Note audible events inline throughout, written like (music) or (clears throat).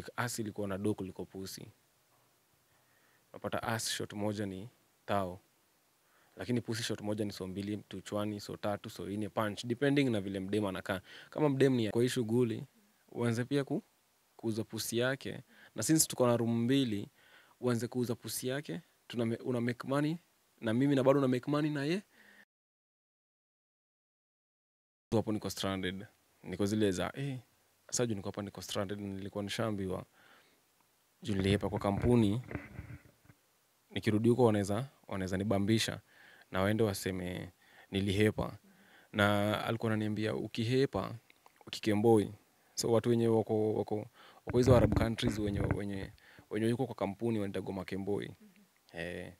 like as ilikuwa na do kuliko pusi unapata as shot moja ni tao. Lakini pusi shot moja ni so mbili tuchwani so tatu so ine punch. Depending na vile mdem anakaa. Kama mdem ni kwa hii shughuli uanze pia ku, kuuza pusi yake. Na since tuko na rum mbili uanze kuuza pusi yake tuna, una make money na mimi na bado una make money na ye. Hapo niko stranded. Niko zile za eh, sasa juu niko hapa niko stranded nilikuwa nishaambiwa juu nilihepa kwa kampuni nikirudi huko wanaweza wanaweza nibambisha na waende waseme nilihepa. Na alikuwa ananiambia ukihepa ukikemboi. So watu wenye wako wako wako hizo arab countries wenye wenye wenye yuko kwa kampuni wanaitagwa makemboi eh,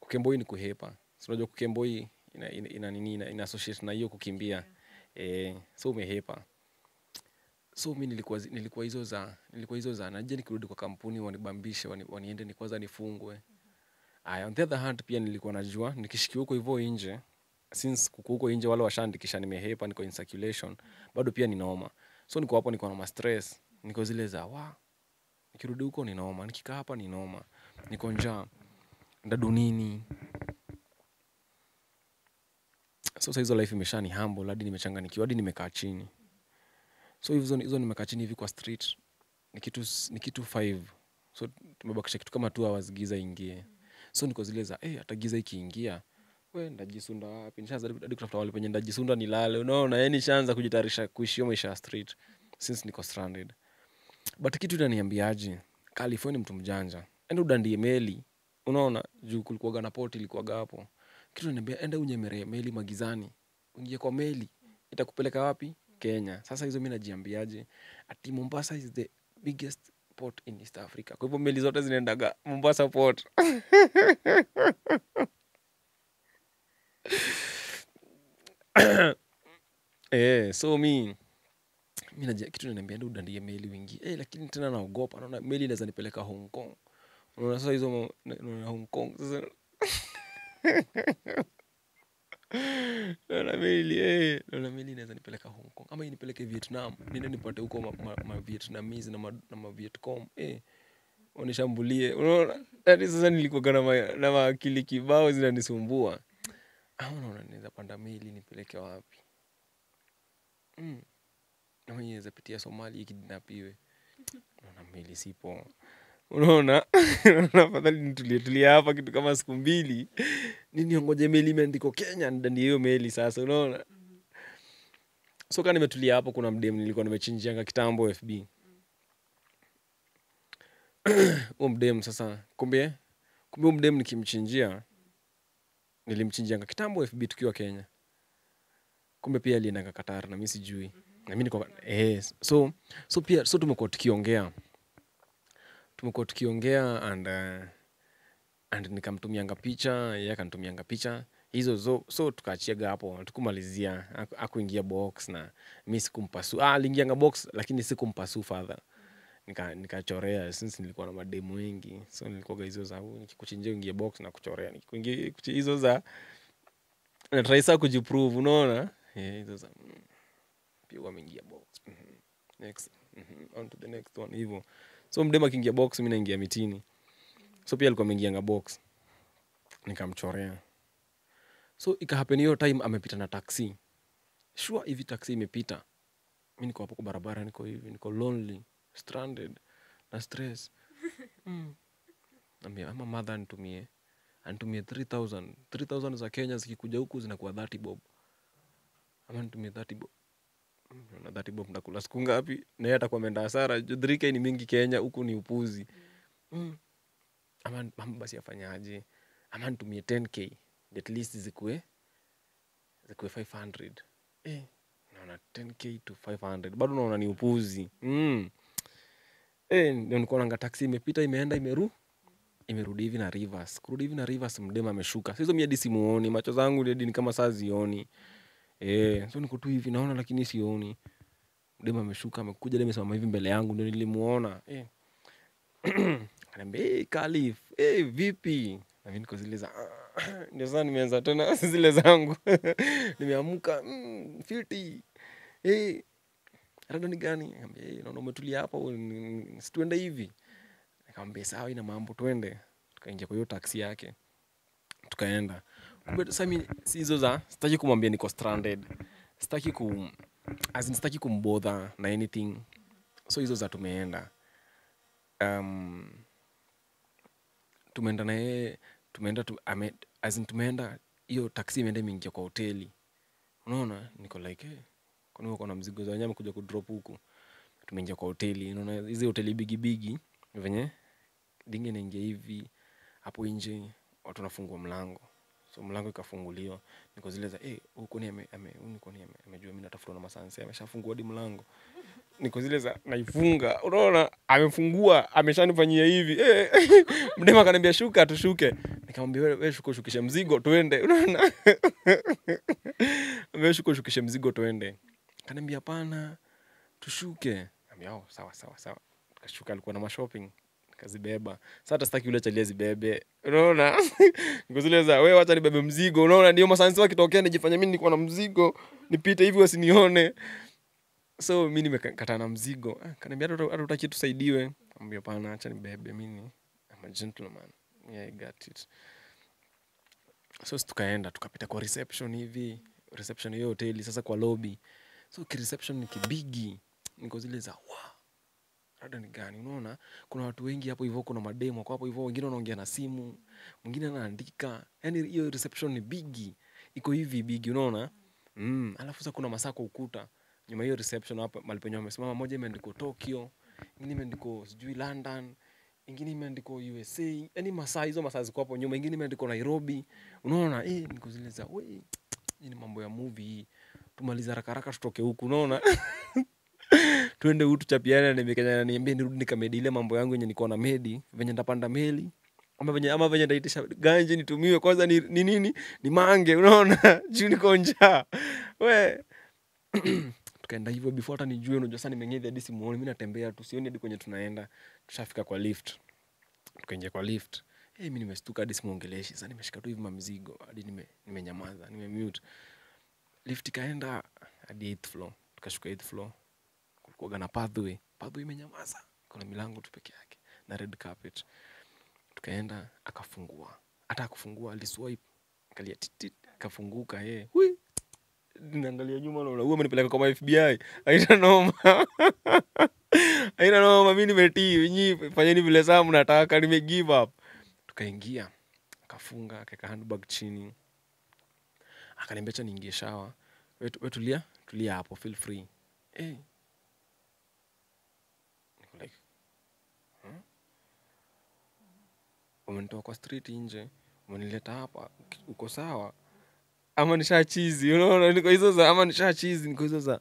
kukemboi ni kuhepa. Si unajua kukemboi ina, ina, ina, nini ina, ina associate na hiyo kukimbia. Eh, so umehepa so mi nilikuwa, nilikuwa hizo za nilikuwa hizo za naje nikirudi kwa kampuni wanibambishe wani, waniende ni kwanza nifungwe. Aya on the other hand pia nilikuwa najua nikishikiwa huko hivyo nje since kuko huko nje wale washaandikisha nimehepa niko in circulation bado pia ninaoma. So niko hapo niko na mastress niko zile za wa nikirudi huko ninaoma nikikaa hapa ninaoma niko njaa ndadu nini. So sa hizo life imeshani humble hadi nimechanganikiwa hadi nimekaa chini so hizo nimekaa chini hivi kwa street. Ni kitu ni kitu five. So tumebakisha kitu kama two hours giza ingie. So niko zile za eh hata giza ikiingia we ndajisunda wapi? Hadi kutafuta wale penye ndajisunda nilale. Unaona yani nishaanza kujitayarisha kuishia maisha ya street since niko stranded. But kitu inaniambiaje? California ni mtu mjanja. Enda udandie meli. Unaona juu kulikuaga na port ilikuwaga hapo. Kitu inaniambia enda unyemere meli magizani. Uingie kwa meli. Itakupeleka wapi kenya. Sasa hizo mi najiambiaje? Ati mombasa is the biggest port in east africa. Kwa hivyo meli zote zinaendaga mombasa port. (laughs) Eh, so mi mi kitu naniambia enda udandie meli wingi eh, lakini tena naogopa. Naona meli inaweza nipeleka hong kong. Unaona sasa hizo hong kong sasa (laughs) (laughs) naona meli eh, naona meli inaweza nipeleka hong kong. Ama inipeleke vietnam. Niende nipate huko ma, ma, ma na ma, na ma eh, wanishambulie. Unaona? Hadi sasa nilikuwaga na, ma, na maakili kibao zinanisumbua. Ama naona naweza panda meli nipeleke wapi? Mm. ama inaweza pitia somali ikidnapiwe Naona meli sipo unaona? (laughs) Unaona, nitulietulia hapa kitu kama siku mbili. Niniongoje meli imeandikwa kenya ndani hiyo meli sasa unaona? So kaa nimetulia hapo kuna mdem nilikuwa nimechinjianga kitambo fb huo mdem sasa kumbe kumbe mdem nikimchinjia nilimchinjianga kitambo fb tukiwa kenya. Kumbe pia aliendanga katar na mi sijui. Na mi niko eh, so so pia so tumekuwa tukiongea tumekuwa tukiongea and uh, and nikamtumianga picha yeye akantumianga picha. Hizo zo, so tukaachiaga hapo tukumalizia akuingia box na mi sikumpasu ah, aliingianga box lakini sikumpasu fadha nikachorea nika since nilikuwa na mademu wengi so nilikuaga hizo za "Uh, nikikuchinjia uingie box na kuchorea hizo za natraisa kujiprove unaona? Hizo za mm, pia wameingia box. Mhm. next. -hmm. on to the next one hivyo so mdema akiingia box mi naingia mitini. So pia alikuwa ameingianga box. Nikamchorea. So ikahapen hiyo time amepita na taxi. Sure hivi taxi imepita. Mi niko hapo kwa barabara niko hivi niko lonely stranded na stress. Mm. Naambia, ama madha anitumie anitumie 3000 3000 za kenya zikikuja huku zinakuwa 30 bob. Ama nitumie 30 bob Mm, na 30 bob ndakula siku ngapi? Naye atakuwa ameenda hasara. 3k ni mingi kenya huku ni upuzi. Mm. ama, ama basi afanyaje ama nitumie 10k ndio at least zikue zikue 500 eh, naona 10k to 500 bado naona ni upuzi. Mm. eh, ndio nikuwa taksi imepita imeenda imeru imerudi hivi na rivers. Kurudi hivi na rivers mdema ameshuka. Sizo mi simuoni macho zangu hadi ni kama saa zioni eh, so niko tu hivi naona lakini sioni. Dem ameshuka amekuja hadi amesimama hivi mbele yangu ndio nilimuona. Eh. (clears throat) Ananiambia, hey, Khalif, hey, vipi? Na mimi niko zile za (clears throat) ndio sasa nimeanza tena (laughs) zile zangu. (laughs) Nimeamka mm, filti hey. rado ni gani? Nikamwambia, hey, naona umetulia hapo ni- ni- si tuende hivi. Nikamwambia sawa ina mambo twende. Tukaingia kwa hiyo taksi yake. Tukaenda za sitaki kumwambia niko stranded. Sitaki ku sitaki kumbodha na anything. So hizo za tumeenda. Um, tumeenda na yeye tumeenda tu, ame, tumeenda hiyo taksi imeenda imeingia kwa hoteli. Unaona niko like hey, kwani uko na mzigo za wanyama kuja kudrop huku? Tumeingia kwa hoteli unaona hizi hoteli bigibigi venye dingi naingia hivi hapo nje watu wanafungua mlango so mlango ikafunguliwa. Niko zile za eh huko ni ame, huyu niko ni ame, amejua mimi natafuta na masanse ameshafungua hadi mlango. Niko zile za naifunga. Unaona amefungua ameshanifanyia hivi. Eh, (laughs) mdema akaniambia shuka tushuke. Nikamwambia wewe we, shuka ushukishe mzigo tuende unaona? Wewe shuka ushukishe mzigo tuende (laughs) (laughs) kaniambia hapana tushuke. Ambia oh, sawa sawa sawa. Tukashuka alikuwa na mashopping kazibeba sasa hata sitaki yule chalia zibebe unaona? (laughs) Niko zile za wewe wacha nibebe mzigo. Unaona? Ndio masansi wakitokea nijifanya mimi nilikuwa na mzigo nipite hivi wasinione so mi nimekataa na mzigo. Ah, kaniambia hata utaki tusaidiwe. Ambia pana acha nibebe mimi I'm a gentleman. Yeah, I got it. So tukaenda tukapita kwa reception hivi. Reception hiyo hoteli sasa kwa lobby. So kireception ni kibigi. Niko zile za wa rada ni gani? Unaona kuna watu wengi hapo hivyo kuna mademo hapo hivyo wengine wanaongea na simu mwingine anaandika. Yani hiyo reception ni bigi. Iko hivi bigi unaona? Mm. alafu sasa kuna masaa kwa ukuta. Nyuma hiyo reception hapa mahali penye wamesimama moja imeandikwa tokyo ingine imeandikwa sijui london ingine imeandikwa usa yani masaa hizo masaa ziko hapo nyuma ingine imeandikwa nairobi. Unaona? Eh, niko zile za we (tsk) ni mambo ya movie tumaliza haraka haraka tutoke huku unaona (laughs) (laughs) tuende hutu chapiana nimekenya niambie nirudi nikamedi ile mambo yangu yenye niko na medi venye ndapanda meli ama venye ama venye ndaitisha ganje nitumiwe kwanza ni, ni nini? Ni mange unaona? (laughs) Juu niko njaa. We. (clears throat) Tukaenda hivyo before hata nijue unajua sasa nimengedhi hadi simuoni mi natembea tu sioni hadi kwenye tunaenda tushafika kwa lift. Tukaingia kwa lift. Hey, mi nimestuka hadi simuongeleshi sasa nimeshika tu hivi mamzigo hadi nime- nimenyamaza nime nimemute lift ikaenda hadi eighth floor tukashuka eighth floor kulikuwaga na pathway pathway imenyamaza. Kuna milango tu peke yake. Na red carpet. Tukaenda akafungua. Hata akufungua aliswipe. Angalia titit kafunguka yeye hui. Naangalia nyuma naona huyu amenipeleka kwa fbi aina noma. (laughs) Aina noma mimi nimetii nyi fanyeni vile saa mnataka nime give up. Tukaingia akafunga akaeka handbag chini. Akaniambia cha niingie shawa we we tulia tulia hapo feel free. Hey. Niko like huh? Umenitoa kwa street nje umenileta hapa uko sawa? Ama nisha chizi unaona niko hizo za ama nisha chizi niko hizo za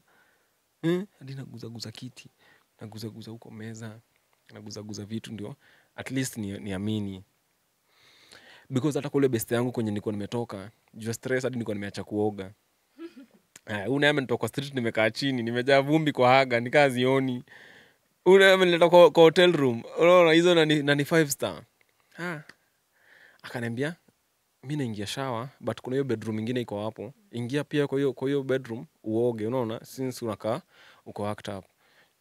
hadi hadi naguzaguza kiti naguzaguza huko meza naguzaguza vitu ndio at least ni, niamini because hata kule best yangu kwenye nilikuwa nimetoka jua stress hadi nilikuwa nimeacha kuoga. (laughs) Huyu naye amenitoa kwa street nimekaa chini nimejaa vumbi kwa haga nikaa zioni. Naye amenileta kwa, kwa hotel room. Unaona hizo nani, nani five star ah. akaniambia mi naingia shawa but kuna hiyo bedroom ingine iko hapo. Ingia pia kwa hiyo kwa hiyo bedroom uoge unaona? Since unakaa uko act up.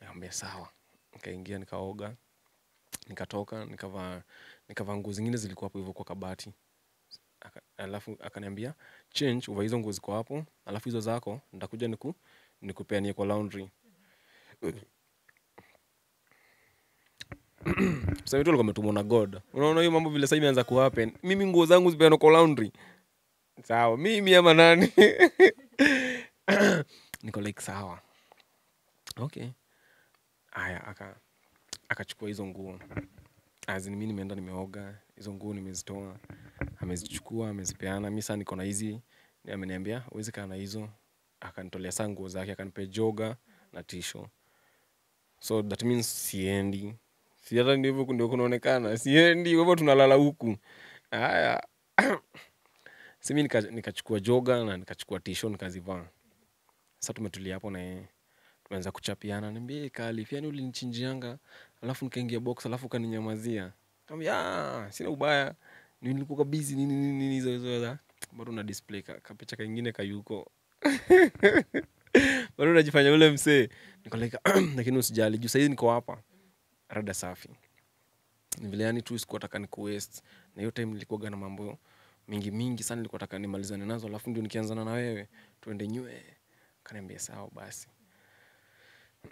Nikamwambia sawa. Nikaingia nikaoga nikatoka nikavaa nikavaa nguo zingine zilikuwa hapo hivyo kwa kabati. Alafu akaniambia change uva hizo nguo ziko hapo alafu hizo zako nitakuja niku nikupeanie kwa laundry (clears throat) sasa vitu alikuwa ametumwa na god. Unaona hiyo mambo vile sasa imeanza mimi nguo zangu zipeano kwa laundry. Sawa mimi ama nani? (clears throat) Niko like sawa. Okay. Aya aka akachukua hizo nguo. Azin nimeenda nimeoga hizo nguo nimezitoa. Amezichukua amezipeana. Niko na hizi. Ameniambia kaa na hizo. Akanitolea saa nguo zake akanipea joga na tisho. So that means siendi si hata ndivyo ndio kunaonekana. Siendi hivyo tunalala huku. Haya. (clears throat) Si mi nika- nikachukua joga na nikachukua tisho nikazivaa. Sasa tumetulia hapo na yeye. Tumeanza kuchapiana. Niambie kali. Yani ulinichinjianga. Alafu nikaingia box alafu ukaninyamazia. Kaambia "Ah, sina ubaya. Ni nilikuwa busy nini nini hizo hizo za bado na display ka, kapicha kaingine kayuko (laughs) bado unajifanya ule msee. Niko (clears throat) lakini usijali. Juu saizi niko hapa rada safi. Vile yani tu sikuwa taka ni kuwaste na hiyo time nilikuwaga na mambo mingi mingi sana nilikuwa taka nimalizane nazo alafu ndio nikianzana na wewe tuende nywe. Akaniambia sawa basi.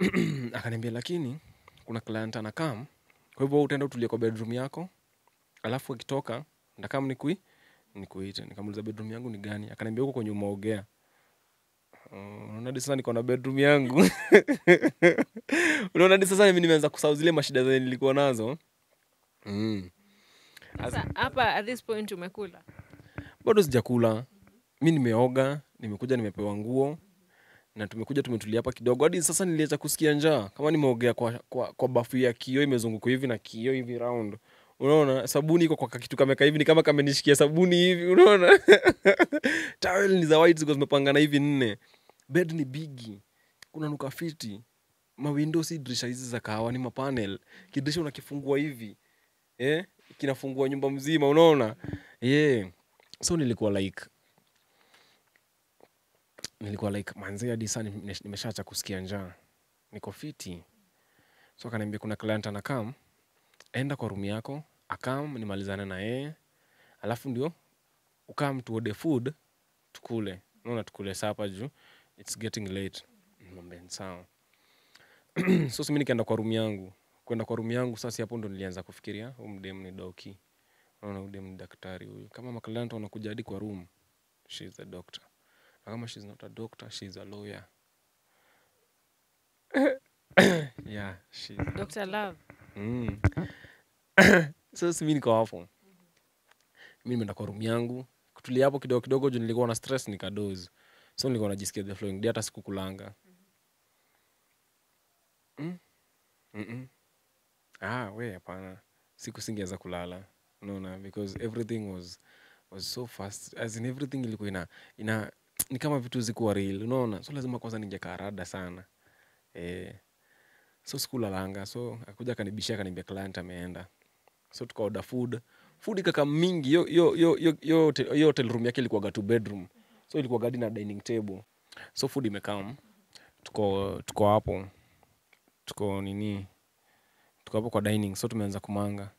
(clears throat) Akaniambia lakini kuna client anakam kwa hivyo utaenda utulie kwa bedroom yako. Alafu akitoka ndakam nikui nikuite. Nikamuliza bedroom yangu ni gani? Akaniambia huko kwenye umeogea. Mm, unaona hadi sasa niko na bedroom yangu. (laughs) Unaona hadi sasa mimi nimeanza kusahau zile mashida zenye nilikuwa nazo. Mm. Hapa at this point umekula. bado sijakula. Mi nimeoga nimekuja nimepewa nguo na tumekuja tumetulia hapa kidogo. Hadi sasa niliacha kusikia njaa. Kama nimeogea kwa, kwa, kwa bafu ya kio imezunguka hivi na kio hivi round. Unaona sabuni iko kwa kitu kameka hivi ni kama kamenishikia sabuni hivi unaona? (laughs) Ni za white ziko zimepangana hivi nne bed ni bigi. Kuna nuka fiti. Mawindo si dirisha hizi za kahawa ni mapanel. Kidirisha unakifungua hivi. Eh? kinafungua nyumba mzima unaona? Yeah. so nilikuwa like nilikuwa like manzi hadi saa nime- nimeshaacha kusikia njaa. Niko fiti. So akaniambia kuna client anakam enda kwa rumu yako akam nimalizane na yeye. Alafu ndio ukam tuode food tukule. Naona tukule sapa juu its getting late Nikamwambia ni sawa. (clears throat) So simi nikaenda kwa rumu yangu kwenda kwa rumu yangu sasa hapo ndo nilianza kufikiria huu mdem ni doki naona udem dem ni daktari huyu. Kama maklant wanakuja hadi kwa room she is a doctor. Na kama she is not a doctor she is a lawyer. (coughs) Yeah she Dr. Love. mm. (coughs) so simi niko hapo. Mi nimeenda kwa room yangu. Kutulia hapo kidogo kidogo juu nilikuwa na stress nikadozi so nilikuwa najisikia the flowing hata sikukulanga. Mm? Mm-mm. ah we hapana. Siku singeweza kulala. Unaona because everything was was so fast. As in everything ilikuwa ina ina ni kama vitu zikuwa real. Unaona so lazima kwanza ningekarada sana. Eh, so sikulalanga. So akuja akanibishia akaniambia client ameenda. So tukaoda food. Food ikaka mingi. Yo yo yo yo yo yo hotel room yake ilikuwaga two bedroom so ilikuwa gadi na dining table. So food imekam tuko tuko hapo. Tuko nini? Tuko hapo kwa dining. So tumeanza kumanga.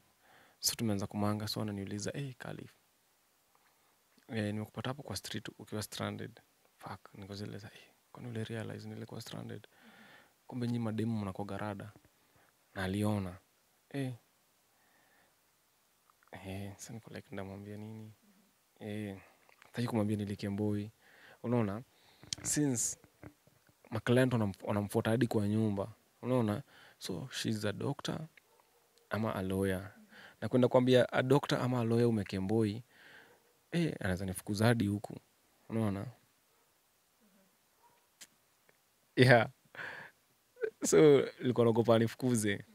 So tumeanza kumanga. So ananiuliza hey, kalif eh, nimekupata hapo kwa street ukiwa stranded. Fuck nikozeleza hey, kwani ule realize nilikuwa stranded? Kumbe nyi mademu mnakuwaga garada na aliona eh. Eh sasa niko like ndamwambia nini? Eh taki kumwambia nilikemboi unaona? Since maclient wanamfuata hadi kwa nyumba. Unaona? So shes a doctor ama a lawyer. Na kwenda kuambia a doctor ama a lawyer umekemboi eh anaweza nifukuza hadi huku. Unaona? Yeah. So likuwa naogopa nifukuze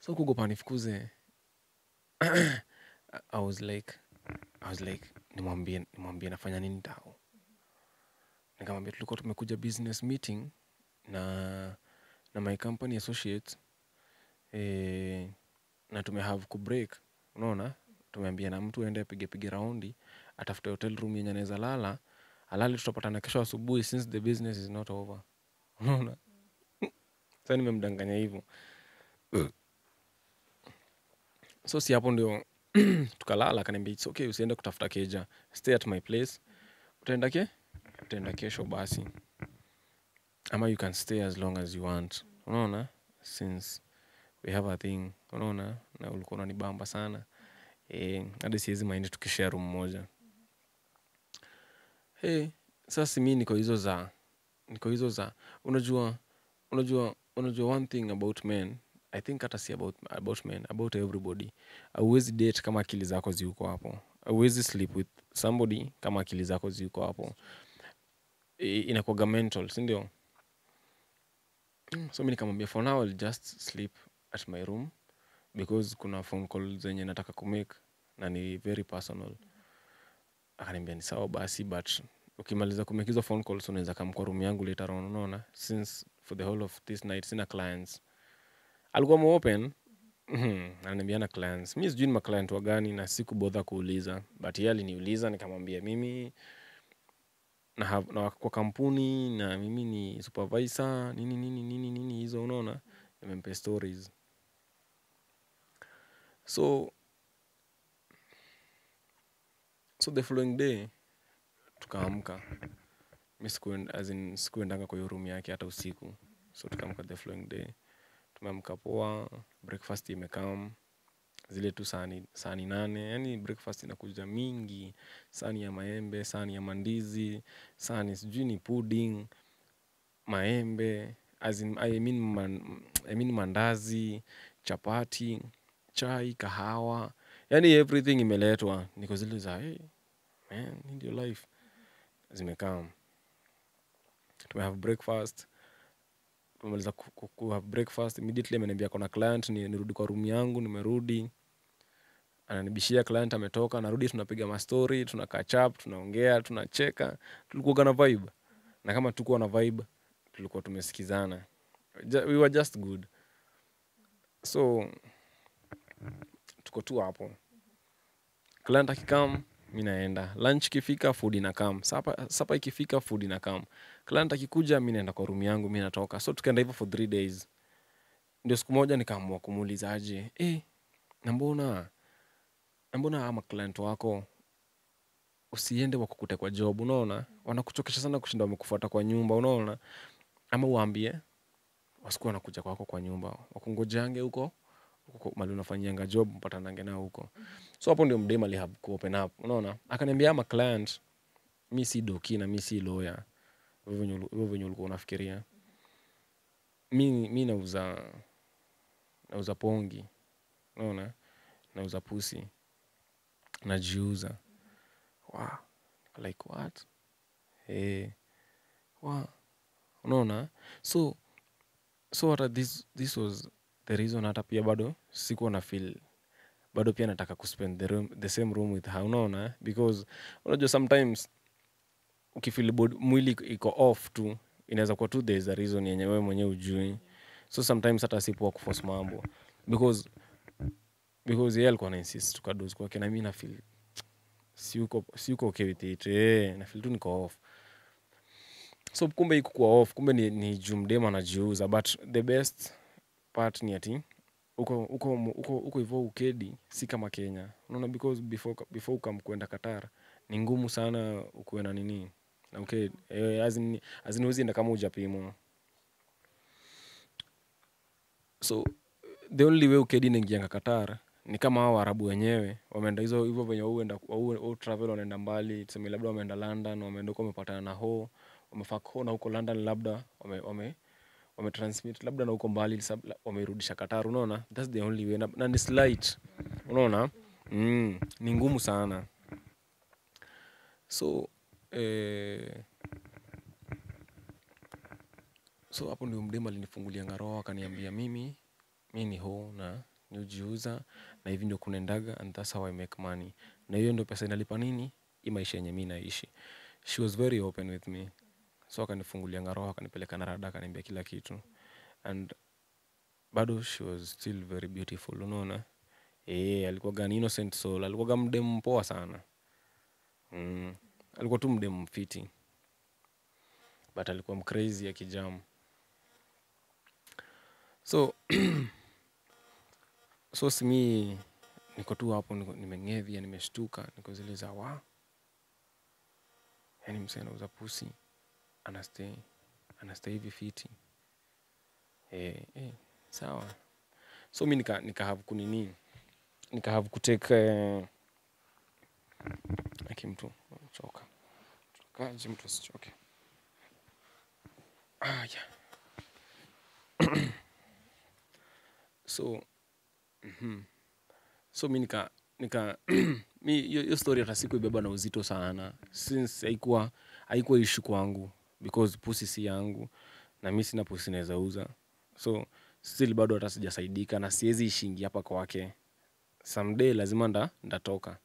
so kugopa nifukuze (clears throat) i was like i was like nimwambie nimwambie nafanya nini tao. Nikamwambia tulikuwa tumekuja business meeting na na my company associates e, na tumehave kubreak unaona? Tumeambia na mtu aende apige pige raundi atafute hotel room yenye anaweza lala alali tutapatana kesho asubuhi since the business is not over. Unaona? Sa nimemdanganya hivyo. So si hapo ndio (clears throat) tukalala akaniambia it's okay usiende kutafuta keja. Stay at my place. Utaenda ke? Utaenda kesho basi. Ama you can stay as long as you want. Unaona? Since we have a thing. Unaona? Na ulikuwa unanibamba sana. Hadi e, siwezi maindi tukishare room moja. Hey, sasa mi niko hizo za niko hizo za. Unajua unajua unajua one thing about men i think hata si about, about men about everybody. Auwezi date kama akili zako ziuko hapo. Auwezi sleep with somebody kama akili zako ziuko hapo. Inakuaga mental sindio so mi nikamwambia for now I'll just sleep at my room because kuna phone call zenye nataka kumake na ni very personal. Akaniambia ni sawa basi but ukimaliza kumake hizo phone calls unaweza kamkwa room yangu later on. Unaona? Since for the whole of this night sina clients alikuwa mopen ananiambia na clients. Mi sijui ni maclient wagani na sikubodha kuuliza. But ye aliniuliza nikamwambia mimi na, na kwa kampuni na mimi ni supervisor nini nini nini nini hizo unaona? Nimempe stories. So so the following day tukaamka. Mi sikuendanga kwa hiyo room yake hata usiku. So tukaamka the following day tumeamka poa breakfast imekam zile tu sani, nane yani breakfast inakuja mingi sani ya maembe sani ya mandizi sani sijui ni pudding maembe as in, I mean man, I mean mandazi chapati chai kahawa yani everything imeletwa. Niko zile za hey, man ndio life. Zimekam tumehave breakfast tumemaliza ku- ku- ku have breakfast immediately ameniambia kona client ni, nirudi kwa room yangu nimerudi. Ananibishia client ametoka narudi tunapiga mastori tuna kachap tunaongea tunacheka. Tulikuwa na vibe. Na kama tukuwa na vibe tulikuwa tumesikizana. We were just good. So tuko tu hapo. Client akikam mi naenda. Lunch ikifika food inakam. Sapa, sapa ikifika food inakam client akikuja mi naenda kwa room yangu mi natoka. So tukaenda hivo for three days. Ndio siku moja nikaamua kumuuliza aje eh, nambona nambona na ama client wako usiende wakukute kwa job? Unaona? Wanakuchokesha sana kushinda wamekufuata kwa nyumba unaona? Ama uambie wasikuwa wanakuja kwako kwa nyumba. Wakungojange huko mali unafanyianga job mpatanange nao huko. So hapo ndio mdem kuopen up unaona? Akaniambia ama client mi si doki na mi si lawyer hivyo venye ulikuwa unafikiria. Mi, mi nauza nauza pongi unaona? Nauza pusi. Najiuza. Wow. like what? Hey. wow. unaona? So so hata this, this was the reason hata pia bado sikuwa na feel. Bado pia nataka kuspend the, room, the same room with her. Unaona? Because unajua sometimes ukifeel bod- mwili iko off tu inaweza kuwa tu there is a reason yenye wewe mwenyewe ujui so sometimes hata sipoa kuforce mambo. Because because yeye alikuwa nainsist tukadozi kwake na mi nafil siuko siuko okay with it eh nafeel tu niko off. So kumbe ikukuwa off kumbe ni, ni jumdem anajiuza but the best part ni ati uko uko ukedi si kama kenya. Unaona because before before ukam kwenda qatar ni ngumu sana ukuwe na nini ukedi eh, huwezi kama ujapimwa so the only way ukedi naingianga qatar ni kama hao waarabu wenyewe. Wameenda hizo hivyo venye travel wanaenda mbali. Tuseme labda wameenda london wameenda huko wamepatana na ho wamefak ho na huko london labda wame, wame wametransmit labda na huko mbali wamerudisha qatar. Unaona? Thats the only way. Na, na ni slight. Unaona? Mm, ni ngumu sana. So eh, so hapo ndio mdemu alinifungulia ngaroa akaniambia mimi mi ni ho na niujiuza na hivi ndio kunaendaga and thats how i make money. Na hiyo ndio pesa inalipa nini? Hii maisha yenye mi naishi. She was very open with me. So akanifungulia ngaroa akanipeleka na rada akaniambia kila kitu. And bado she was still very beautiful unaona? E, alikuwaga innocent soul alikuwaga mdemu mpoa sana. Mm. Alikuwa tu mdemu mfiti. But alikuwa mcrazy ya kijamu so (clears throat) so simi niko tu hapo nimeng'evya nimeshtuka niko zile za wa. Yani msee anauza pusi anastay anastay hivi fiti. E, e, sawa. So mi nika, nika kunini nika have kutake eh, aki mtu. Choka. Kaji mtu asichoke. Ah, yeah. (clears throat) so mhm. so mi nika nika (clears throat) mi hiyo story hata siku ibeba na uzito sana. Since haikuwa haikuwa ishu kwangu because pusi si yangu na mi sina pusi naweza uza. So still bado hata sijasaidika na siwezi ishingi hapa kwake. Someday lazima nda ndatoka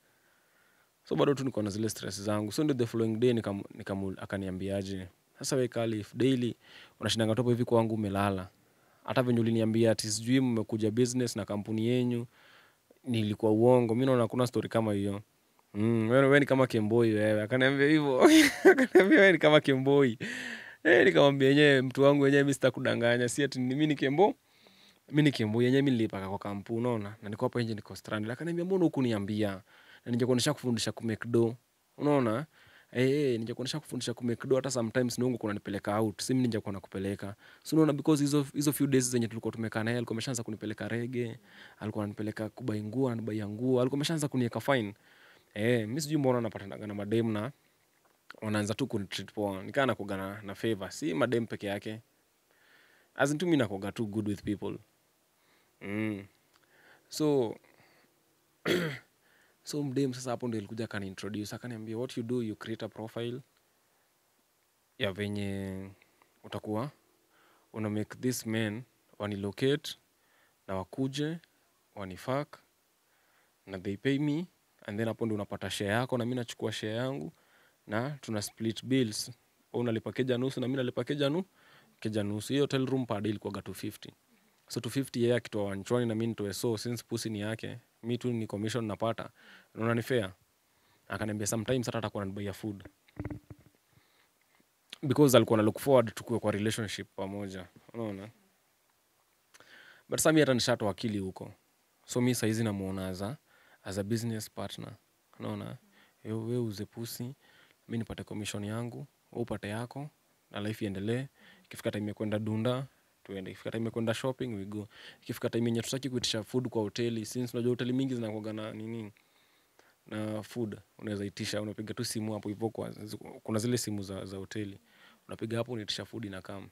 so bado tu niko na zile stress zangu. So ndio the following day nikam, nikam, akaniambiaje. Sasa we Khalif, daily unashindanga topo hivi kwangu umelala. Hata venye uliniambia ati sijui mmekuja business na kampuni yenyu nilikuwa uongo. Mi naona kuna story kama hiyo. Mm, wewe ni kama kemboi wewe. Akaniambia hivo (laughs) akaniambia we ni kama kemboi. Eh nikamwambia yenyewe mtu wangu wenyewe mi sitakudanganya. Si ati mi ni kembo? Mi ni kemboi yenyewe mi nilipaka kwa kampu unaona? Na niko hapo nje niko stranded. Akaniambia mbona hukuniambia na ningekuonesha kufundisha kumekdo do. Unaona? Eh, hey, ningekuonesha kufundisha kumekdo do hata sometimes kuna nipeleka out. Si mimi ningekuwa nakupeleka. So unaona because hizo hizo few days zenye tulikuwa tumekaa naye alikuwa ameshaanza kunipeleka rege alikuwa ananipeleka kubai nguo anabai nguo alikuwa ameshaanza kuniweka fine. Eh mimi sijui mbona napatanaga na madem na wanaanza tu kunitreat poa. Nikaa nakoga na, na favor. Si madem peke yake. As in tu mi nakoga tu good with people. Mm. so (clears throat) so mdem sasa hapo ndo ilikuja akanintroduce akaniambia what you do you create a profile ya venye utakuwa una make this men wanilocate na wakuje wanifak na they pay me and then hapo ndo unapata share yako na mi nachukua share yangu na tuna split bills. Unalipa keja nusu na mi nalipa keja nu keja nusu. Hiyo hotel room per day ilikuwaga 250 so 250 yeye akitoa wanchoni na mi nitoe. So since pusi ni yake mi tu ni commission napata. Naona ni fair akaniambia sometimes hata atakuwa ananibaia food. Because alikuwa na look forward tukue kwa relationship pamoja. Unaona? But sami hata nishatoa akili huko. So mi saizi namuona as a, as a business partner. Unaona? We, uze pusi mi nipate commission yangu upate yako na life iendelee. Ikifika time ya kwenda dunda tuende. Ikifika time kwenda shopping we go. Ikifika time yenye tutaki kuitisha food kwa hoteli since unajua hoteli mingi zinakuaga na nini? Na food unaweza itisha unapiga tu simu hapo hivyo kwa kuna zile simu za, za hoteli. Unapiga hapo unaitisha food na kam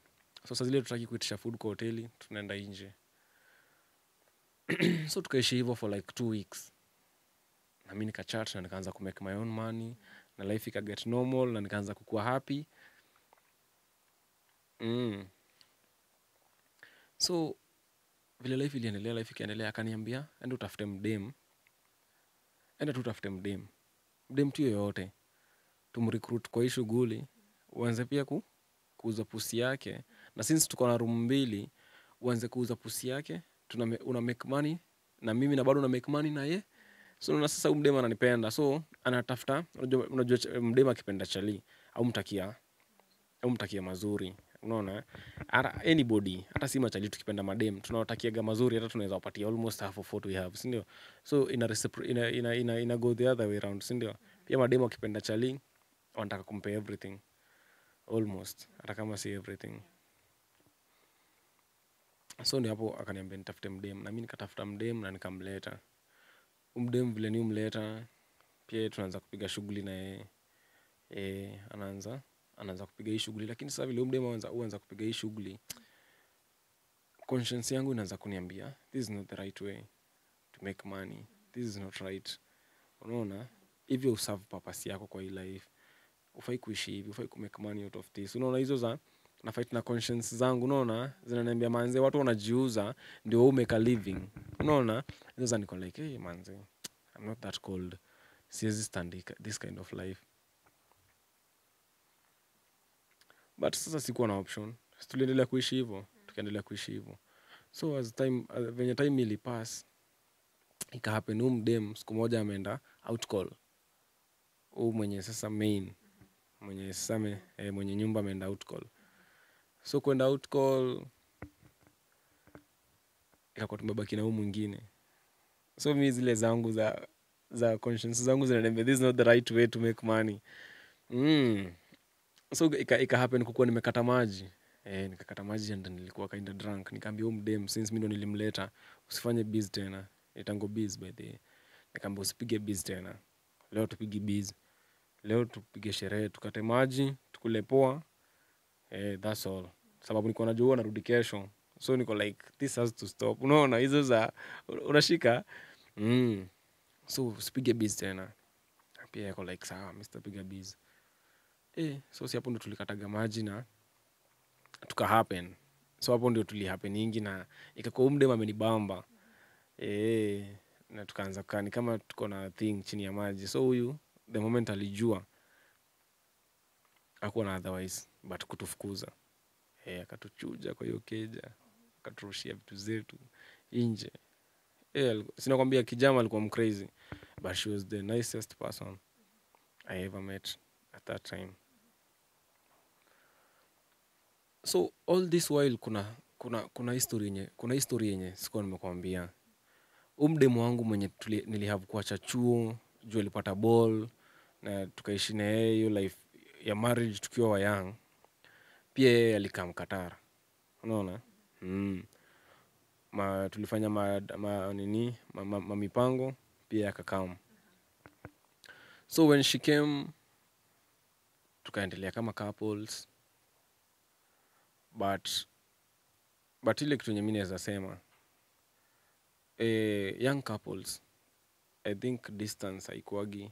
so saa zile tutaki kuitisha food kwa hoteli tunaenda nje. (clears throat) So tukaishi hivyo for like two weeks. Na mi nikachat na nikaanza kumake my own money na life ikaget normal na nikaanza kukua happy. Mm. So vile life iliendelea life ikiendelea akaniambia enda utafute mdem enda tu utafute mdem mdem tu yoyote tumrecruit kwa hii shughuli. Uanze pia ku, kuuza pusi yake. Na since tuko na rumu mbili uanze kuuza pusi yake. Tuna una make money na mimi na bado una make money na ye so na sasa mdem ananipenda. So anatafuta unajua, unajua mdem akipenda chali au mtakia au mtakia mazuri unaona? Hata anybody hata si machali tukipenda madem tunawatakiaga mazuri hata tunaweza wapatia almost half of what we have sindio so ina, ina, ina, ina, ina go the other way around sindio pia madem wakipenda chali wanataka kumpa everything. Almost hata kama si everything. So ndio hapo akaniambia nitafute mdem na mi nikatafuta mdem na nikamleta. Mdem vile ni umleta pia tunaanza kupiga shughuli na yeye. E, anaanza anaanza kupiga hii shughuli. Lakini sasa vile huyu mdem huanza huanza kupiga hii shughuli conscience yangu inaanza kuniambia this is not the right way to make money. This is not right. Unaona? Hivyo userve purpose yako kwa hii life. Ufai kuishi hivi ufai kumake money out of this. Unaona? Hizo za na fight na conscience zangu unaona? Zinaniambia manze watu wanajiuza ndio umeka living. Unaona? Hizo za niko like hey, manze i'm not that cold. Siwezi stand this kind of life but sasa sikuwa na option. Tuliendelea kuishi hivo tukaendelea kuishi hivo. So as time as, venye time ilipas ikahapen huu mdem siku moja ameenda outcall u mwenye sasa main mwenye sasa me, eh, mwenye nyumba ameenda outcall so kwenda outcall ikakuwa tumebaki na huu mwingine. So mi zile zangu za za conscience zangu zinaniambia this is not the right way to make money. Mm. So ika, ika happen kukuwa nimekata maji. Eh, nikakata maji and nilikuwa kinda drunk. Nikaambia huu mdem since mi ndo nilimleta usifanye biz tena. Itango biz by the nikaambia usipige biz tena. Leo tupige biz. Leo tupige sherehe tukate maji tukule poa. Eh, thats all. Sababu niko najua narudi kesho. So niko like this has to stop. Unaona hizo za unashika? Mm. so usipige biz tena. Pia yako like sawa mr piga biz eh, so si hapo ndo tulikataga maji na tuka happen. So hapo ndio tulihapeningi na ikakuwa umdem amenibamba. Eh, na tukaanza kani kama tuko na thing chini ya maji. So huyu the moment alijua akuwa na otherwise but kutufukuza. Eh, akatuchuja kwa hiyo keja akaturushia vitu zetu nje eh, sinakwambia kijama alikuwa mcrazy but she was the nicest person i ever met at that time so all this while kuna kuna kuna history yenye kuna history yenye sikuwa nimekwambia umdemu wangu mwenye tuli- nilihave kuacha chuo juu alipata ball na tukaishi na yeye hiyo life ya marriage tukiwa wa young. Pia yeye alikaa mkatara. Unaona? Mm. ma, tulifanya ma, ma, nini? Mamipango ma, ma pia akakam so when she came tukaendelea kama couples but but ile kitu yenye mi naweza eh, young couples i think distance haikuagi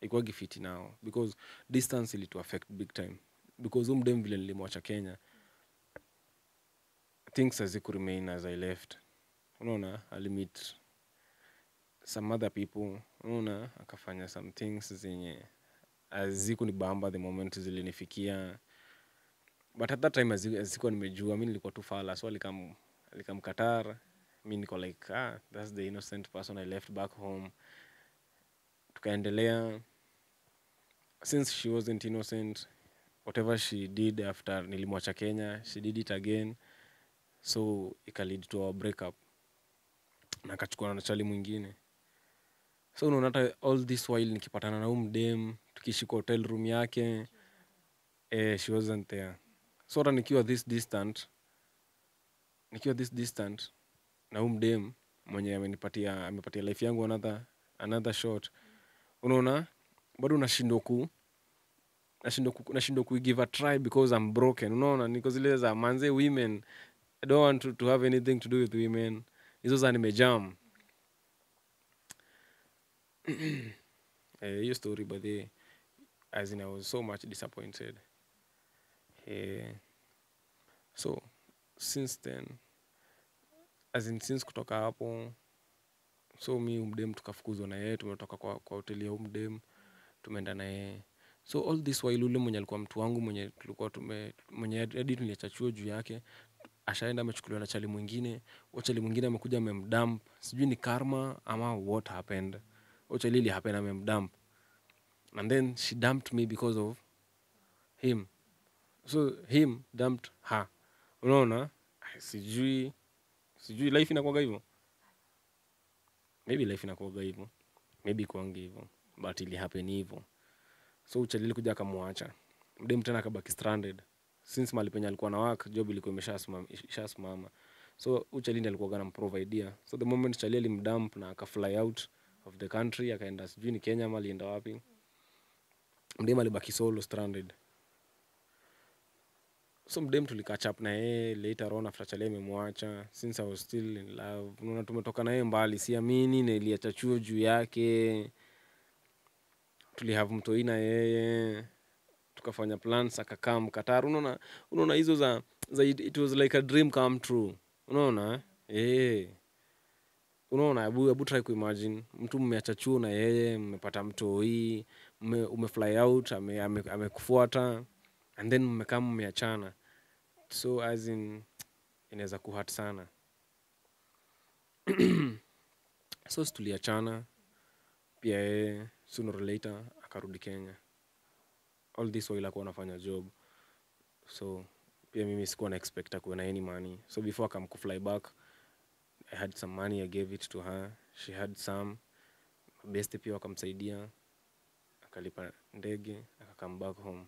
ikuagi fiti nao because distance ilitu affect big time. Because umdem vile nilimwacha kenya things haziku remain as i left. Unaona alimit some other people unaona akafanya some things zenye aziku ni bamba the moment zilinifikia but at that time hazi- nimejua mi nilikuwa tu fala so alikam alikamkatar mi niko like ah, that's the innocent person i left back home. Tukaendelea. Since she wasn't innocent whatever she did after nilimwacha kenya. She did it again. So ikalead to our breakup. Na akachukua na chali mwingine. So unaona hata all this while nikipatana na huu mdem tukiishi kwa hotel room yake eh, she wasn't there so hata nikiwa this distant nikiwa this distant na huu mdem mwenye amenipatia amepatia life yangu another, another shot. Unaona? Bado nashindwa ku nashindwa ku, nashindwa kuigive a try because I'm broken. Unaona? Niko zile za manze women. I don't want to, to have anything to do with women. Hizo za nimejam. (clears throat) Eh, hiyo story by the as in I was so much disappointed. Eh, so since then as in since kutoka hapo so mi umdem tukafukuzwa na yeye tumetoka kwa, kwa hoteli ya umdem tumeenda na yeye. So all this while ule mwenye alikuwa mtu wangu mwenye tulikuwa tume mwenye hadi tuliacha chuo juu yake ashaenda amechukuliwa na chali mwingine huyo chali mwingine amekuja amemdamp sijui ni karma ama what happened. Huyo chali ili happen amemdamp and then she dumped me because of him. So him dumped her unaona? Sijui. Sijui life inakuaga hivyo? Maybe life inakuaga hivyo. Maybe kuangi hivyo. But ili happen hivyo. So uchalili kuja akamwacha. Mdem tena akabaki stranded. Since mali penye alikuwa na work job ilikuwa imeshasimama so uchalindi alikuwa gana mprovidea so the moment chali alimdamp na akafly out of the country akaenda sijui ni kenya ama alienda wapi. Mdem alibaki solo stranded so mdem tulikachap na yeye later on after chale imemwacha since i was still in love. Unaona tumetoka na yeye mbali siamini niliacha chuo juu yake. Tulihave mtoi na yeye tukafanya plans akakaa mkatar unaona unaona hizo za, za it, it was like a dream come true. Unaona eh. Unaona abu, abu try kuimagine. Mtu mmeacha chuo na yeye mmepata mtoi ume umefly out amekufuata ame- ame and then mmekaa mmeachana so as in inaweza kuhat sana. (clears throat) So situliachana. Pia yeye sooner later akarudi kenya. All this while akuwa anafanya job. So pia mimi sikuwa na expect akuwe na any money. So before akam kufly back i had some money i gave it to her. She had some. Best pia wakamsaidia. Akalipa ndege akakam back home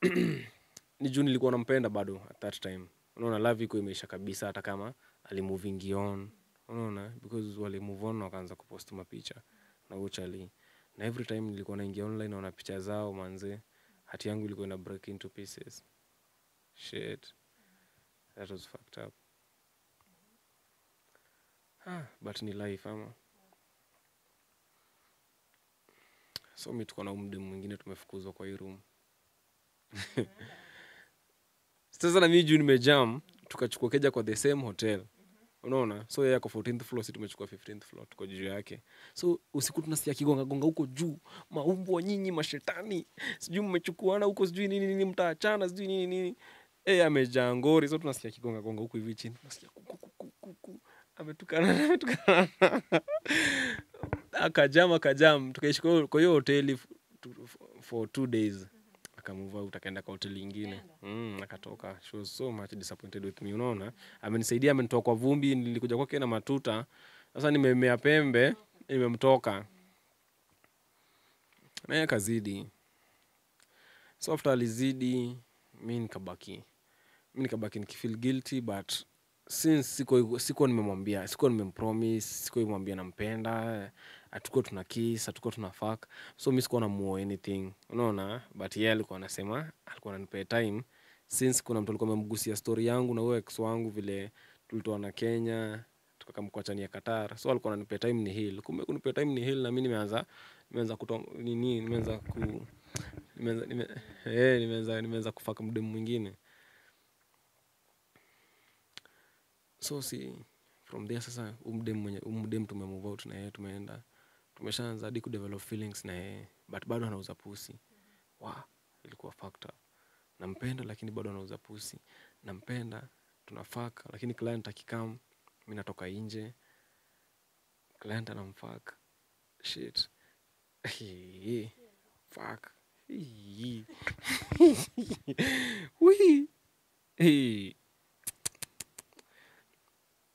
(clears throat) ni juu nilikuwa nampenda bado at that time. Unaona love iko imeisha kabisa hata kama alimoving on. Unaona because walimove on wakaanza kupost mapicha na uchali na every time nilikuwa naingia online naona picha zao manze. Hati yangu ilikuwa ina break into pieces. Shit. That was fucked up. Ah, but ni life ama. So mi tuko na umdemu mwingine tumefukuzwa kwa hii room (laughs) sasa na mimi juu nimejam tukachukua keja kwa the same hotel. Unaona? So yeye ako 14th floor si tumechukua 15th floor tuko juu yake. So usiku tunasikia kigonga gonga huko juu maumbo nyinyi mashetani. Sijui mmechukuana huko sijui nini nini mtaachana sijui nini nini. Eh amejaa ngori so tunasikia kigonga gonga huko hivi chini tunasikia kuku ametukana (laughs) ametukana. Akajam akajam tukaishi kwa hiyo- hoteli for two days akamove out akaenda kwa hoteli ingine mm, akatoka. She was so much disappointed with me. Unaona? Amenisaidia amenitoa kwa vumbi nilikuja kwake na matuta. Sasa nimemea pembe nimemtoka. Naye akazidi. So after alizidi mi nikabaki. Mi nikabaki nikifeel guilty but since siko siko nimemwambia siko nimempromise siko nimemwambia nampenda hatukuwa tuna kiss hatukuwa tuna fuck. So mi sikuwa namuo anything. Unaona? But ye alikuwa anasema alikuwa ananipea time. Since kuna mtu alikuwa amemgusia story yangu na huyo ex wangu vile tulitoana kenya tukakamkuachania qatar. So alikuwa ananipea time ni heal. Kumbe kunipea time ni heal na mi nimeanza nimeanza kuto nini nimeanza ku nimeanza nime, eh, nimeanza nimeanza kufaka mdemu mwingine. So si from there sasa umdem mwenye umdem tumemove out na yeye tumeenda tumeshaanza hadi kudevelop feelings na yeye but bado anauza pusi wa ilikuwa factor nampenda lakini bado anauza pusi nampenda tunafaka lakini client akikam mi natoka nje. Client anamfak shit. Hii.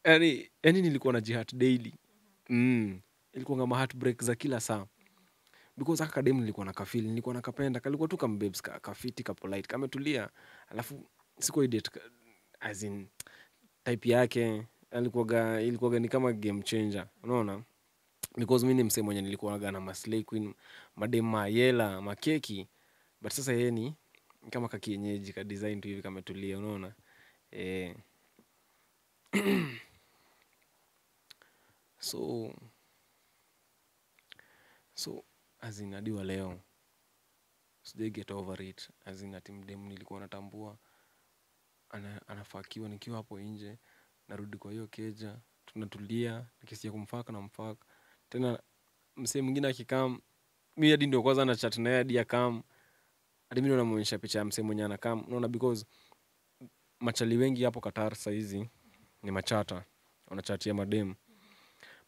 yani yani nilikuwa na jihat daily. Mm. Ilikuwa ma heartbreak za kila saa. Because nilikuwa na kafili nilikuwa kalikuwa tu ka, alafu idiot as in type yake ni kama game changer. Unaona? Because ni mwenye na maslay queen madem mayela makeki. But sasa yeye ni kama kakienyeji ka design tu hivi kametulia unaona? Eh. (clears throat) so so azin hadi wa leo sijai get over it. Azin ati mdem nilikuwa natambua ana, anafakiwa nikiwa hapo nje narudi kwa hiyo keja tunatulia nikisia kumfaka na mfaka tena msee mwingine akikam mi hadi ndio kwanza na chat naye hadi akam hadi mi namwonyesha picha ya msee mwenye anakam. Unaona because machali wengi hapo katar sahizi ni machata wanachatia mademu.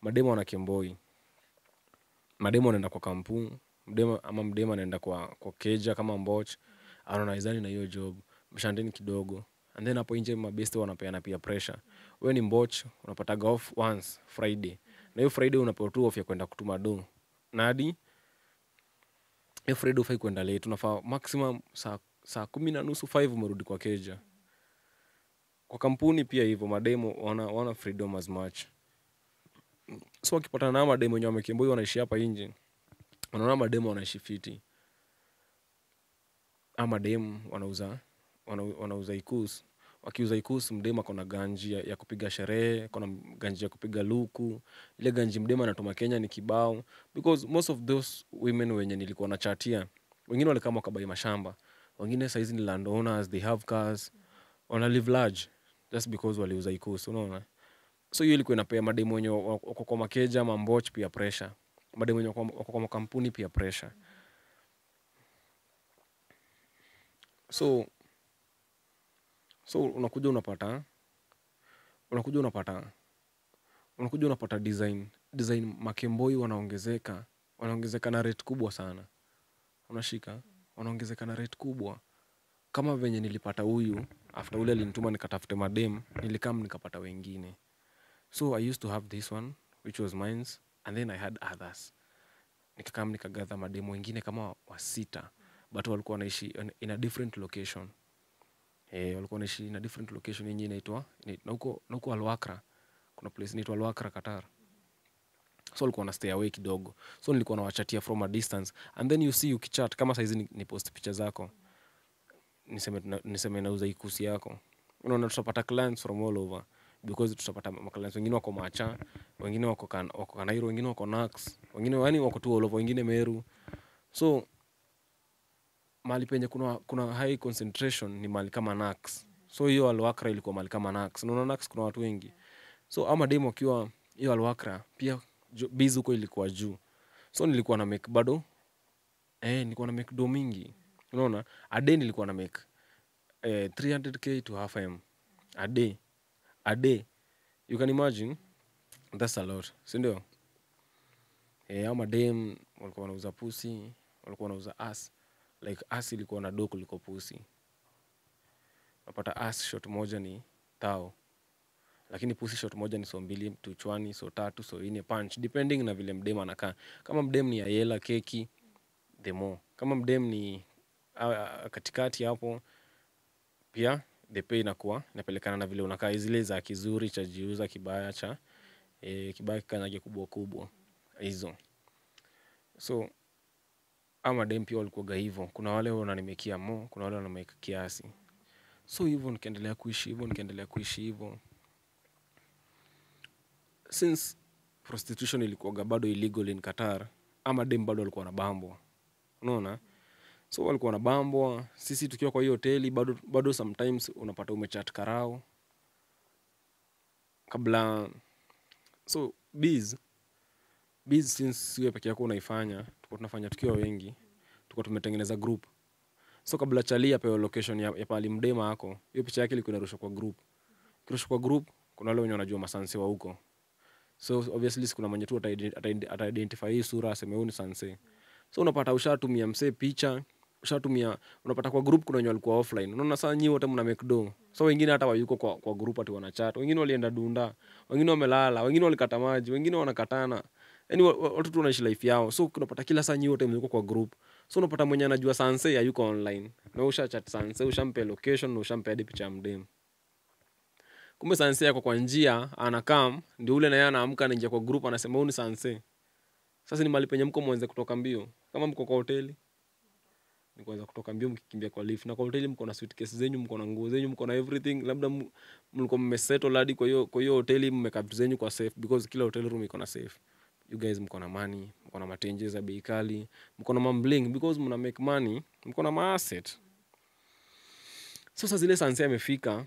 Mademu wana kemboi mademu anaenda kwa kampu mdema ama mdema anaenda kwa, kwa keja kama mboch anaonaizani na hiyo job mshandeni kidogo. And then hapo nje mabest wanapeana pia pressure. We ni mboch unapataga off once friday. Na hiyo friday unapewa tu off ya kwenda kutuma do. Na hadi hiyo friday ufai kwenda late. Unafaa maximum saa, saa kumi na nusu five umerudi kwa keja. Kwa kampuni pia hivyo mademo wana, wana freedom as much so wakipatana na mademo wenye wamekemboi wanaishi hapa nje. Wanaona mademo wanaishi fiti. Ama dem wanauza wana, wanauza ikus wakiuza ikus mdemu akona ganji ya, kupiga sherehe kona ganji ya kupiga luku. Ile ganji mdemu anatuma kenya ni kibao. Because most of those women wenye nilikuwa nachatia wengine walikama wakabai mashamba. Wengine saizi ni landowners they have cars. Wana live large just because waliuza ikus unaona so hiyo ilikuwa inapea mademu wenye wa- wako kwa makeja ama mboch pia pressure. Mademu wenye wako kwa makampuni pia pressure. So so unakuja unapata unakuja unapata unakuja unapata design design makemboi wanaongezeka wanaongezeka na rate kubwa sana. Unashika? Wanaongezeka na rate kubwa. Kama venye nilipata huyu afte ule alinituma nikatafute madem nilikam nikapata wengine so i used to have this one which was mines and then i had others. Nikakam nikagadha mademo wengine kama wasita but walikuwa wanaishi in- a different location. Eh, walikuwa wanaishi in a different location yenye inaitwa nauko alwakra. Kuna place inaitwa alwakra qatar. So walikuwa na stay away kidogo. So nilikuwa nawachatia from a distance. And then you see ukichat kama saizi ni post picha zako. Niseme, niseme nauza ikusi yako. Unaona tutapata clients from all over because tutapata maclients wengine wako macha wengine wako, kan, wako kanairo wengine wako nax wengine yani wako tu olovo wengine meru. So mahali penye kuna, kuna high concentration ni mahali kama nax. So hiyo alwakra ilikuwa mahali kama nax. Unaona nax kuna watu wengi. So ama demo akiwa hiyo alwakra pia biz huko ilikuwa juu. So nilikuwa na make bado eh, nilikuwa na make do mingi. Unaona? A day nilikuwa na make eh, 300k to half m. A day a day. You can imagine thats a lot sindio e, au madem walikuwa wanauza pusi walikuwa wanauza as like as ilikuwa na do kuliko pusi unapata as shot moja ni tao. Lakini pusi shot moja ni so mbili tuchwani so tatu so ine punch. Depending na vile mdem anakaa. Kama mdem ni ayela keki the more. Kama mdem ni uh, katikati hapo pia the pay inakuwa inapelekana na vile unakaa zile za kizuri cha jiuza kibaya cha e, kibaya kikanyage kubwa kubwa hizo. So ama dem pia walikuwaga hivyo kuna wale wananimekia mo kuna wale wanameka kiasi. So hivyo nikaendelea kuishi hivyo nikaendelea kuishi hivyo since prostitution ilikuwaga bado illegal in qatar ama dem bado walikuwa na bambwa unaona so walikuwa na bambwa sisi tukiwa kwa hiyo hoteli bado, bado sometimes unapata umechat karao kabla so biz biz since siwe peke yako unaifanya tuko tunafanya tukiwa wengi tuko tumetengeneza group. So kabla chali apewe location ya, ya pali mdema ako hiyo picha yake ilikuwa inarushwa kwa group. Kirushwa kwa group kuna wale wenye wanajua masansi wa huko. So obviously kuna mwenye tu ataidentify hii sura aseme huu ni sanse so unapata ushatumia msee picha ushatumia unapata kwa group kuna wenye walikuwa offline. Unaona saa nyi wote mna mekdo so wengine hata wayuko kwa, kwa group ati wanachat wengine walienda dunda. Wengine wamelala. Wengine walikata maji. Wengine wanakatana. Yani watu tu wanaishi life yao. So unapata kila saa nyi wote mliko kwa group. So unapata mwenye anajua sanse hayuko online. Na usha chat sanse ushampe location na ushampe hadi picha ya mdem kumbe sanse yako kwa njia anakam ndio ule naye anaamka anaingia kwa group anasema huyu ni sanse sasa ni mali penye mko mwenze kutoka mbio. Kama mko kwa hoteli ni kutoka mbio mkikimbia kwa lift. Na kwa hoteli mko na suitcase zenyu mko na nguo zenyu mko na everything. Labda mlikuwa mmesettle hadi kwa hiyo kwa hiyo hoteli mmeka vitu zenyu kwa safe. Because kila hotel room iko na safe. You guys mko na money mko na matenje za bei kali mko na mambling because mna make money mko na maasset sasa zile sanse amefika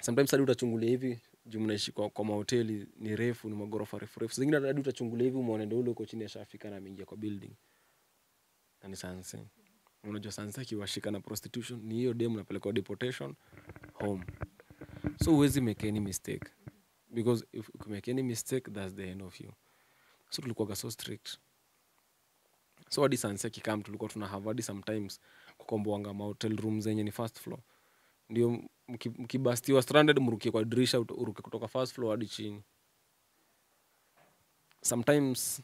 sometimes hadi utachungulia hivi juu mnaishi kwa, kwa mahoteli ni refu ni magorofa refu refu. Zingine hadi utachungulia hivi umeona ndo ule uko chini ashafika na ameingia kwa building na ni sanse unajua sanse akiwashika na prostitution ni hiyo dem napelekwa deportation home. So make any mistake. Because if you make any mistake that's the end of you. So so strict. So hadi sanse akikam tulikuwa tuna have hadi sometimes kukomboanga mahotel room zenye ni first floor. Ndio mki- mkibastiwa stranded mrukie kwa dirisha uruke kutoka first floor hadi chini. Sometimes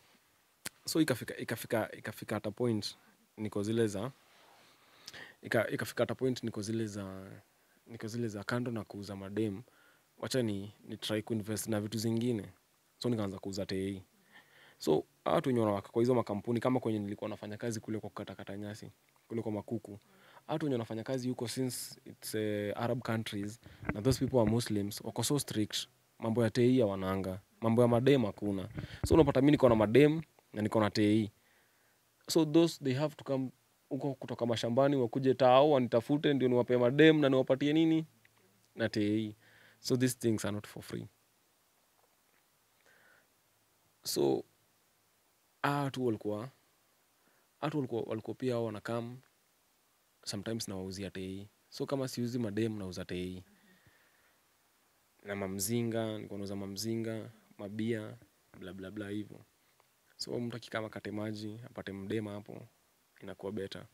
so ikafika ikafika ikafika hata point niko zile za ika, ikafika hata point niko zile za niko zile za kando na kuuza madem wacha ni, ni try kuinvest na vitu zingine. So nikaanza kuuza tei so watu wenye wanawaka kwa hizo makampuni kama kwenye nilikuwa nafanya kazi kule kwa kukatakata nyasi kule kwa makuku watu wenye wanafanya kazi huko since its uh, arab countries na those people are muslims wako so strict. Mambo ya tei wananga mambo ya madem hakuna. So unapata mi niko na madem na niko na tei so those they have to come huko kutoka mashambani wakuje tao wanitafute ndio niwape madem na niwapatie nini? Na tei. So these things are not for free. So atu tu walikuwa atu walikuwa, walikuwa pia wanakam sometimes nawauzia tei. So kama siuzi madem nauza tei. Na mamzinga nikuwa nauza mamzinga mabia bla bla bla hivyo so mtu akikama kate maji apate mdema hapo inakuwa beta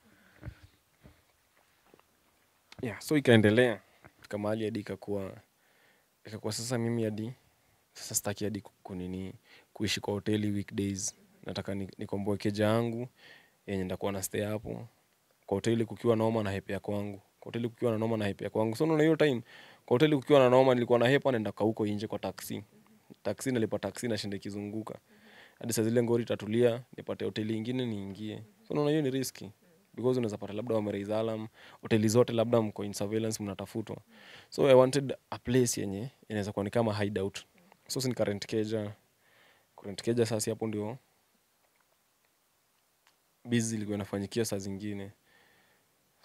yeah, so ikaendelea fika mahali hadi ikakuwa ikakuwa sasa mimi hadi sasa sitaki hadi kunini kuishi kwa hoteli weekdays. Nataka ni- nikomboe keja yangu yenye ndakuwa na stay hapo. Kwa hoteli kukiwa noma na hepea kwangu. Kwa hoteli kukiwa na noma na hepea kwangu. So unaona hiyo time kwa hoteli kukiwa na noma nilikuwa na hepa naenda ka huko nje kwa taksi taksi nalipa taksi nashinda ikizunguka hadi saa zile ngori tatulia nipate hoteli ingine niingie. Unaona hiyo ni riski because unaweza pata labda wameraise alam hoteli zote labda mko in surveillance mnatafutwa. So i wanted a place yenye inaweza kuwa ni kama hideout. So si nikarent keja. Kurent keja sasi hapo ndio bizi ilikuwa inafanyikia saa zingine.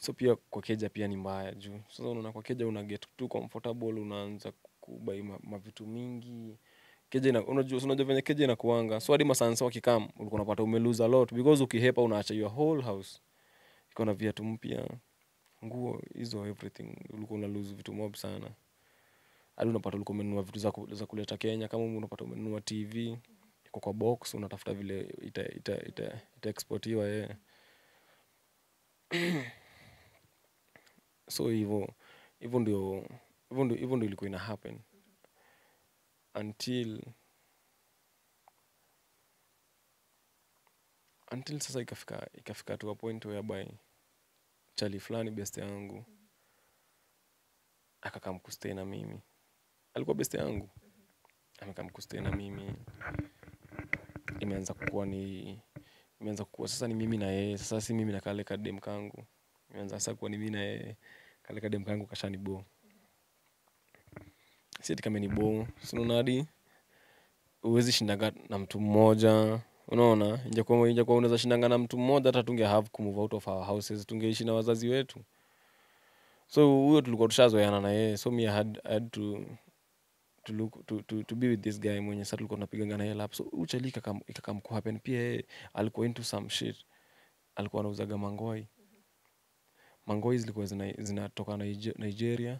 So pia kwa keja pia ni mbaya juu. Sasa so, unaona kwa keja una get too comfortable unaanza kubai ma- mavitu mingi keja ina, unajua venye so hadi masansa wakikam ulikuwa because ukihepa unaacha your whole house. Iko na viatu mpya nguo hizo everything. Vitu mob sana. Unapata umenunua vitu za, za kuleta kenya. Kama unapata umenunua tv iko kwa box unatafuta vile ita, ita, ita, ita (clears throat) so ndio ndio ilikuwa ina happen until until sasa ikafika ikafika to a point whereby chali fulani best yangu akakam kustay na mimi. Alikuwa best yangu. Amekam kustay na mimi. Imeanza kuwa ni imeanza kuwa sasa ni mimi na yeye. Sasa si mimi na kale kadem kangu imeanza sasa kuwa ni mimi na yeye. Kale kadem kangu kashani bo si ati kama ni bongo. Uwezi shindaga na mtu mmoja. Unaona? Injakuwa unaweza shindanga na mtu mmoja hata tunge have kumove out of our houses. Tungeishi na wazazi wetu. So huyo tulikuwa tushazoeana na yeye. So mi had, had to to look to, to, to be with this guy mwenye sa tulikuwa tunapiganga na lap. So uchali pia yeye alikuwa into some shit. Alikuwa anauzaga mangoi. Mangoi zilikuwa zina- zinatoka Nije- nigeria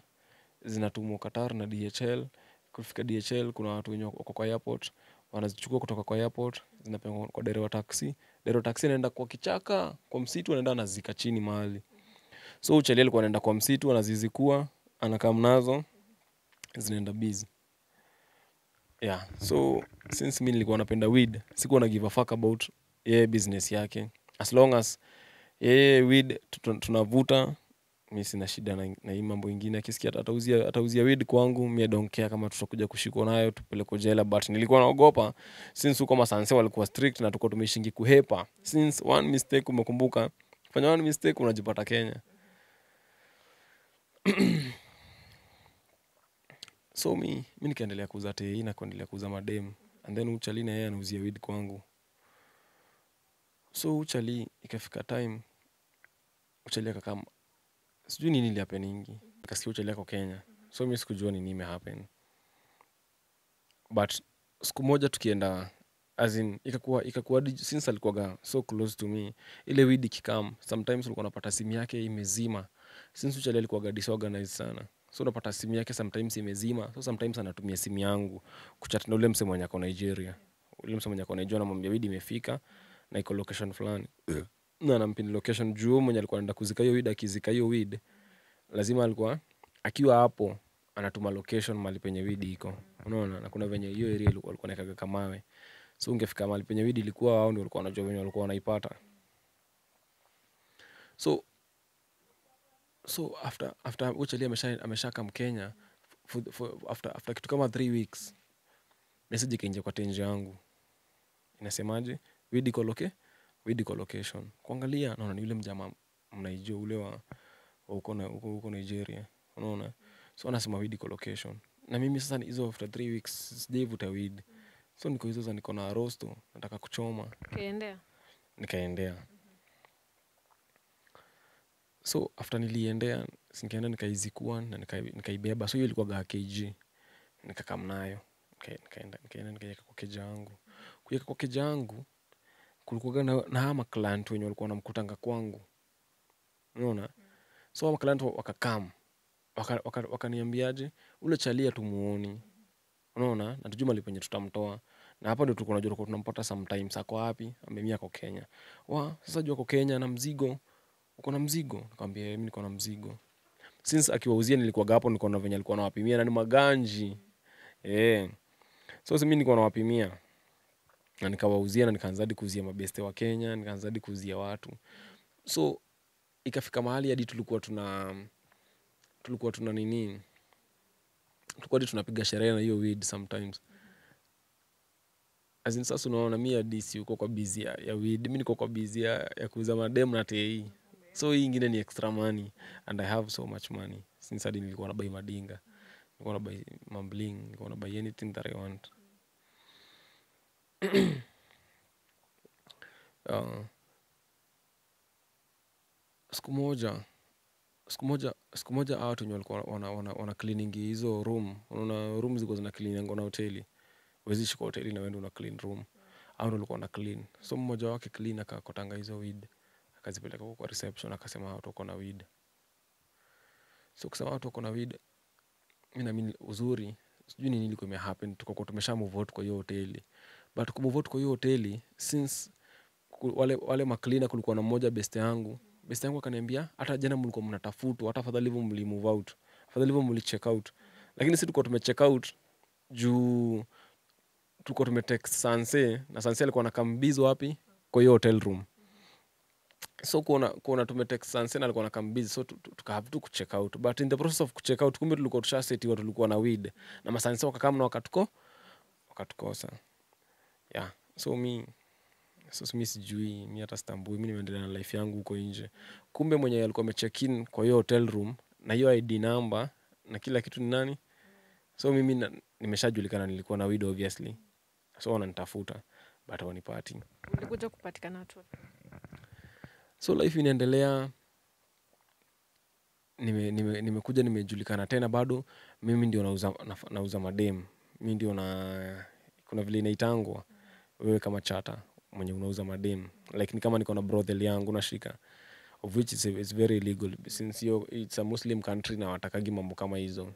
zinatumwa qatar na dhl kufika dhl kuna watu wenye wako kwa airport wanazichukua kutoka kwa airport zinapelekwa kwa dereva taxi. Dereva taxi anaenda kwa kichaka kwa msitu anaenda anazika chini mahali. So uchali alikuwa anaenda kwa msitu anazizikua anakaa mnazo zinaenda busy. Yeah so since mi nilikuwa napenda weed sikuwa na give a fuck about yeye business yake. As long as yeye weed tu- tunavuta mi sina shida na, na hii mambo ingine. Akisikia ata- atauzia atauzia weed kwangu mi donkea kama tutakuja kushikwa nayo tupelekwe jela but nilikuwa naogopa. Since huko masanse walikuwa strict na tuko tumeshingi kuhepa. Since one mistake umekumbuka fanya one mistake unajipata kenya. (clears throat) So mi mi nikaendelea kuuza tei na kuendelea kuuza madem. And then uchali na yeye anauzia weed kwangu. So uchali ikafika time uchali akakam sijui nini ilihapeningi nikasikia uchalia ko kenya. So mi sikujua nini imehappen but siku moja tukienda as in ikakuwa ikakuwa since alikuwaga so close to me ile widi ikikam sometimes ulikuwa unapata simu yake imezima. Since uchali alikuwaga disorganized sana. So unapata simu yake sometimes imezima. So sometimes anatumia simu yangu kuchat na ule mse mwenye ako nigeria. Ule mse mwenye ako nigeria namwambia widi imefika na iko location fulani na nampini location juu mwenye alikuwa anaenda kuzika hiyo weed akizika hiyo weed lazima alikuwa akiwa hapo anatuma location mali penye weed iko. Unaona na kuna venye hiyo area ilikuwa alikuwa naekaga kamawe so ungefika mali penye weed ilikuwa wao ndio walikuwa wanajua venye walikuwa wanaipata. So so after after uchali amesha ameshaka mkenya for, for, after, after kitu kama three weeks message ikaingia kwa tenje yangu. Inasemaje? Weed iko loke weed location kuangalia naona ni yule mjama mnaijua ule wa huko Nigeria. Unaona? So anasema weed iko location na mimi sasa ni hizo after three weeks sijaivuta weed. So niko hizo za niko na rosto nataka kuchoma. Ukaendea. nikaendea. So after niliendea nikaenda nikaizikua na nika- nikaibeba. So hiyo ilikuwaga kg. Nikakamnayo nikaenda nikaenda nikaiweka kwa keja yangu. Kuiweka kwa keja yangu kulikuwaga na, na hama client wenye walikuwa wanamkutanga kwangu. Unaona? So hama client wakakam wakaniambiaje waka, waka ule chalia tumuoni unaona? Na mali penye tutamtoa. Na hapa ndio tulikuwa tunajua tunampata sometimes. Ako wapi? Amemia ako kenya. Wa sasa juu ako kenya na mzigo. Uko na mzigo? Nikamwambia mimi niko na mzigo. Since akiwauzia nilikuwaga hapo niko na venye alikuwa nawapimia na ni maganji. Eh. So si mimi nilikuwa nawapimia na nikawauzia na nikaanza hadi kuuzia mabeste wa kenya nikaanza hadi kuuzia watu. So ikafika mahali hadi tulikuwa tuna tulikuwa tuna nini? Tulikuwa hadi tunapiga sherehe na hiyo weed sometimes. As in sasa unaona mi hadi si uko kwa bizi ya, ya weed mi niko kwa bizi ya, kuuza madem na tei. So hii ingine ni extra money and i have so much money since hadi nilikuwa nabai madinga nilikuwa nabai mambling nilikuwa nabai anything that i want (clears throat) siku moja siku moja siku moja hawa wenye walikuwa wana, wana, wana hizo room. Unaona room zilikuwa zina cleaningo na hoteli. Wezishi shika hoteli na wende una clean room. Au ndo na clean. So mmoja wake clean akakotanga hizo weed. Akazipeleka kwa reception akasema watu wako na weed. So kusema watu wako na weed mi naamini uzuri sijui nini ilikuwa imehappen tukakuwa tumesha move out kwa hiyo hoteli but kumove out kwa hiyo hoteli since wale, wale maklina kulikuwa na mmoja beste yangu beste yangu akaniambia hata jana mlikuwa mnatafutwa hata afadhali hivyo mlimove out afadhali hivyo mlicheck out. Lakini si tulikuwa tumecheck out juu tulikuwa tumetext sanse na sanse alikuwa na kambizo wapi? Kwa hiyo hotel room. So kuona kuona tumetext sanse na alikuwa nakambizi so tu- tu- tukahave tu kucheck out. But in the process of kucheck out kumbe tulikuwa tushasetiwa tulikuwa na weed. Na masanse wakakamna wakatuko wakatukosa yeah so mi so mi sijui mi hata stambui mi nimeendelea na life yangu huko nje. Kumbe mwenye alikuwa amecheck in kwa hiyo hotel room na hiyo id number na kila kitu ni nani. So mimi na- nimeshajulikana nilikuwa na wido obviously. So wananitafuta but wanipati ulikuja kupatikana tu so life inaendelea. Nimekuja nime, nime nimejulikana tena bado. Mimi ndio nauza, nauza madem. Mi ndio na kuna vile inaitangwa wewe kama chata mwenye unauza madem like ni kama niko na brothel yangu nashika of which is, is very illegal since yo, it's a muslim country na watakagi mambo kama hizo